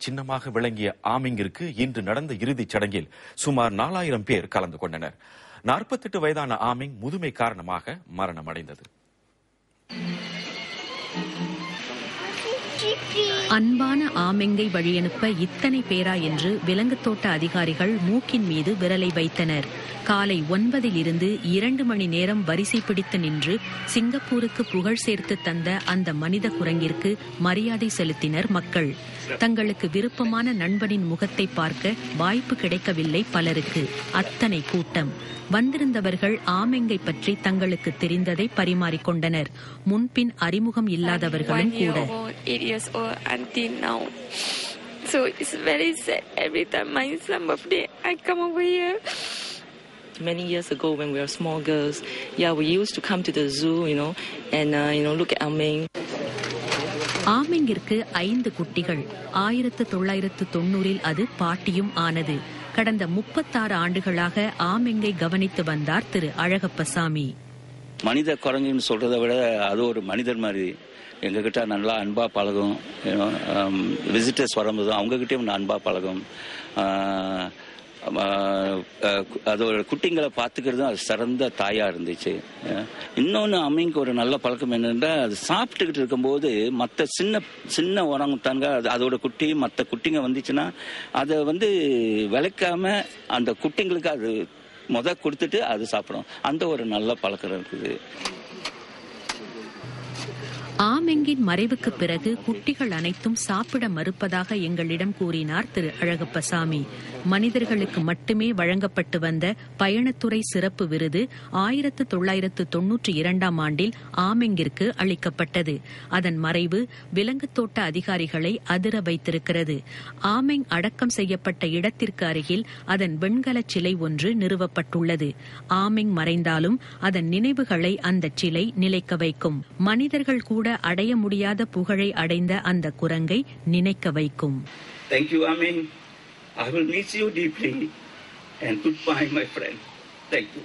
சின்னமாக விளங்கிய ஆமிங்கிற்கு இன்று நடந்த இறுதிச் சடங்கில் சுமார் நாலாயிரம் பேர் கலந்து கொண்டனர். நாற்பத்தெட்டு வயதான ஆமிங் முதுமை காரணமாக மரணமடைந்தது. அன்பான ஆமெங்கை வழியனுப்ப இத்தனை பேரா என்று விலங்குத் தோட்ட அதிகாரிகள் மூக்கின் மீது விரலை வைத்தனர். காலை ஒன்பதில் இருந்து இரண்டு மணி நேரம் வரிசை பிடித்து நின்று சிங்கப்பூருக்கு புகழ் சேர்த்து தந்த அந்த மனித குரங்கிற்கு மரியாதை செலுத்தினர் மக்கள். தங்களுக்கு விருப்பமான நண்பனின் முகத்தை பார்க்க வாய்ப்பு கிடைக்கவில்லை பலருக்கு. அத்தனை கூட்டம். வந்திருந்தவர்கள் ஆமெங்கை பற்றி தங்களுக்கு தெரிந்ததை பரிமாறிக்கொண்டனர் முன்பின் அறிமுகம் இல்லாதவர்களும் கூட. Until now. So it's very sad. Every time my son birthday, I come over here. Many years ago, when we were small girls, yeah, we used to come to the zoo, you know, and uh, you know, look at Aming. ஆமெங்கிற்கு ஐந்து குட்டிகள் ஆயிரத்து தொள்ளாயிரத்து தொண்ணூறில் அது பாட்டியும் ஆனது கடந்த முப்பத்தாறு ஆண்டுகளாக ஆமெங்கை கவனித்து வந்தார் திரு அழகப்பசாமி மனித குரங்குன்னு சொல்கிறத விட அது ஒரு மனிதர் மாதிரி. எங்ககிட்ட நல்லா அன்பா பழகும். விசிட்டர்ஸ் um, வரும்போதும் அவங்ககிட்டயும் அன்பா பழகும். அதோட குட்டிங்களை பார்த்துக்கிறதும் அது சிறந்த தாயா இருந்துச்சு. இன்னொன்று அம்மிங்க ஒரு நல்ல பழக்கம் என்னன்னா அது சாப்பிட்டுக்கிட்டு இருக்கும்போது மற்ற சின்ன சின்ன உரங்குத்தாங்க அது அதோட குட்டி மற்ற குட்டிங்க வந்துச்சுன்னா அதை வந்து விளக்காம அந்த குட்டிங்களுக்கு அது முத கொடுத்துட்டு அது சாப்பிடும். அந்த ஒரு நல்ல பழக்கம் இருக்குது. ஆமெங்கின் மறைவுக்கு பிறகு குட்டிகள் அனைத்தும் சாப்பிட மறுப்பதாக எங்களிடம் கூறினார் திரு அழகப்பசாமி. மனிதர்களுக்கு மட்டுமே வழங்கப்பட்டு வந்த பயணத்துறை சிறப்பு விருது ஆயிரத்து தொள்ளாயிரத்து தொன்னூற்றி இரண்டாம் ஆண்டில் ஆமெங்கிற்கு அளிக்கப்பட்டது. அதன் மறைவு விலங்குத் தோட்ட அதிகாரிகளை அதிர வைத்திருக்கிறது. ஆமெங் அடக்கம் செய்யப்பட்ட இடத்திற்கு அருகில் அதன் வெண்கலச் சிலை ஒன்று நிறுவப்பட்டுள்ளது. ஆமெங் மறைந்தாலும் அதன் நினைவுகளை அந்த சிலை நிலைக்க வைக்கும். மனிதர்கள் கூட அடைய முடியாத புகழை அடைந்த அந்த குரங்கை நினைக்க வைக்கும் thank you you good bye my friend thank you